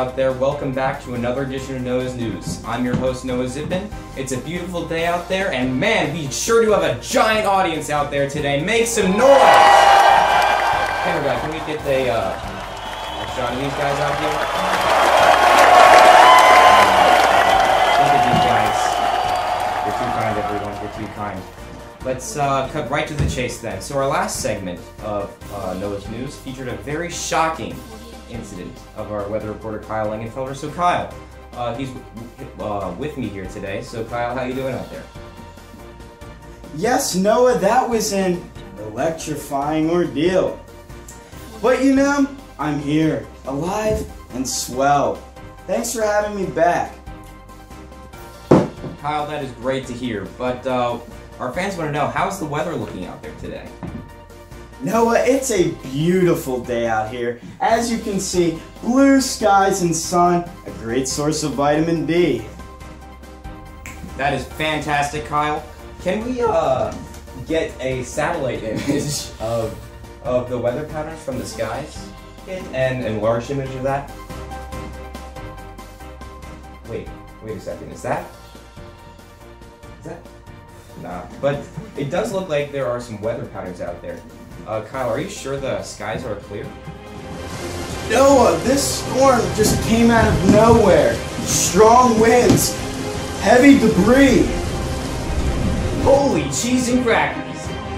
out there. Welcome back to another edition of Noah's News. I'm your host, Noah Zipin. It's a beautiful day out there, and man, we sure do have a giant audience out there today. Make some noise! Camera guy, can we get a, uh, shot of these guys out here? Look at these guys. You're too kind, everyone. You're too kind. Let's uh, cut right to the chase then. So our last segment of uh, Noah's News featured a very shocking incident of our weather reporter Kyle Langenfelder. So Kyle, uh, he's uh, with me here today. So Kyle, how you doing out there? Yes, Noah, that was an electrifying ordeal. But you know, I'm here, alive and swell. Thanks for having me back. Kyle, that is great to hear. But uh, our fans want to know how's the weather looking out there today? Noah, it's a beautiful day out here. As you can see, blue skies and sun, a great source of vitamin D. That is fantastic, Kyle. Can we uh, get a satellite image of of the weather patterns from the skies and an enlarged image of that? Wait, wait a second. Is that? Is that? Nah, but it does look like there are some weather patterns out there. Uh, Kyle, are you sure the skies are clear? Noah, this storm just came out of nowhere. Strong winds, heavy debris. Holy cheese and crackers!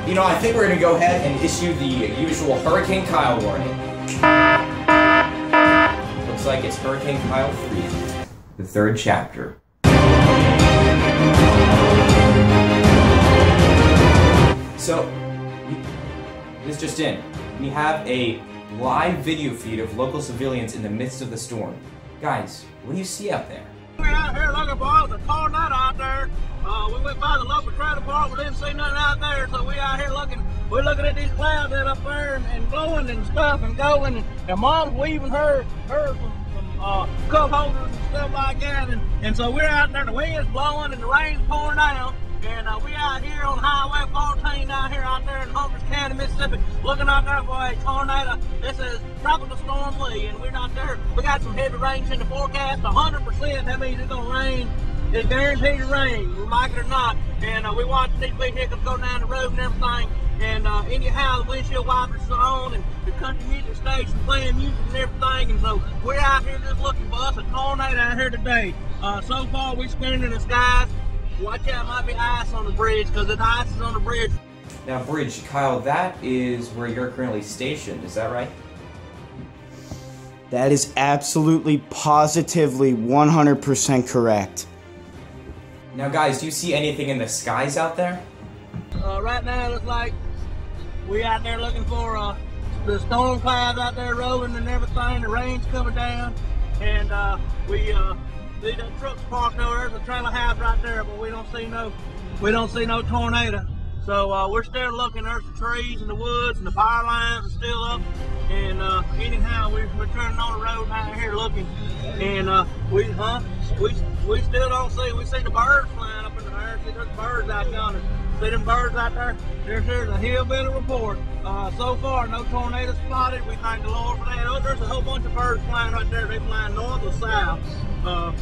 You know, I think we're gonna go ahead and issue the usual Hurricane Kyle warning. Looks like it's Hurricane Kyle 3, the third chapter. So, this just in. We have a live video feed of local civilians in the midst of the storm. Guys, what do you see out there? We're out here looking for the tornado out there. Uh, we went by the local trailer park, we didn't see nothing out there, so we out here looking. We're looking at these clouds that up there and, and blowing and stuff and going. And, and Mom's weaving her, her some, some uh, cup holders and stuff like that. And, and so we're out there, the wind's blowing and the rain's pouring down. Homer County, Mississippi, looking out there for a tornado. This is Tropical Storm Lee, and we're out there. We got some heavy rains in the forecast, 100%. That means it's going to rain. It's guaranteed to rain, we like it or not. And uh, we watch these vehicles go down the road and everything. And uh, anyhow, the windshield wipers are on, and the country music station playing music and everything. And so we're out here just looking for us a tornado out here today. Uh, so far, we're spinning in the skies. Watch out, might be ice on the bridge because the ice is on the bridge. Now, Bridge, Kyle, that is where you're currently stationed, is that right? That is absolutely, positively, 100% correct. Now, guys, do you see anything in the skies out there? Uh, right now, it looks like we out there looking for uh, the storm clouds out there rolling and everything. The rain's coming down, and uh, we uh, see the trucks parked over. There's a trailer house right there, but we don't see no, we don't see no tornado. So uh, we're still looking. There's the trees and the woods and the power lines are still up. And uh, anyhow, we, we're turning on the road out here looking, and uh, we, huh? We we still don't see. We see the birds flying up in the air. See those birds out yonder. See them birds out there? There's here's a hillbilly report. Uh, so far, no tornadoes spotted. We thank the Lord for that. Oh, there's a whole bunch of birds flying right there. They're flying north or south. Uh,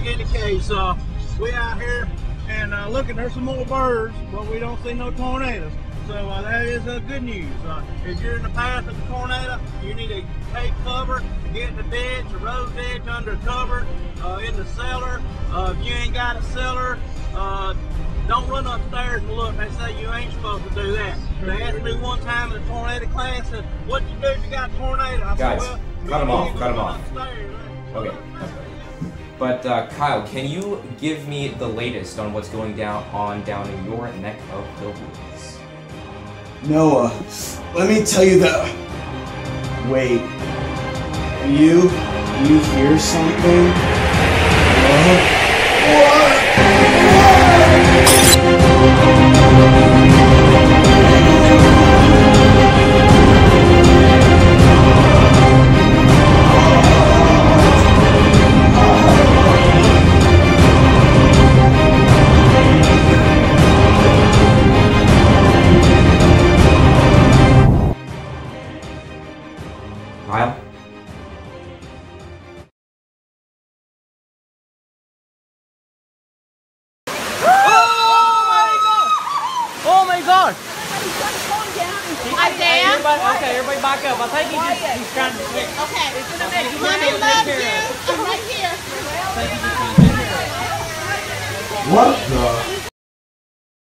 in any case, uh, we out here and uh, looking. There's some more birds, but we don't see no tornadoes. So uh, that is uh, good news. Uh, if you're in the path of a tornado, you need to take cover, get in the ditch, the road ditch under cover, uh, in the cellar. Uh, if you ain't got a cellar, uh, don't run upstairs and look. They say you ain't supposed to do that. They asked me one time in a tornado class, uh, what you do if you got a tornado? I Guys, said, well, cut 'em you off, cut them off. upstairs. Okay. But uh, Kyle, can you give me the latest on what's going down on down in your neck of the woods? Noah, let me tell you the. Wait. You. You hear something? Back up. I think he's, just, he's trying to take. Okay. Mommy Mommy loves loves you. you. I'm right here. He's just trying to take care of it. What the?